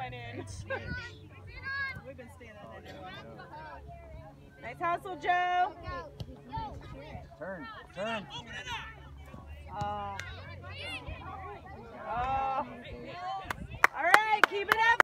went in. We've been standing in. Nice hustle, Joe. Turn, turn. up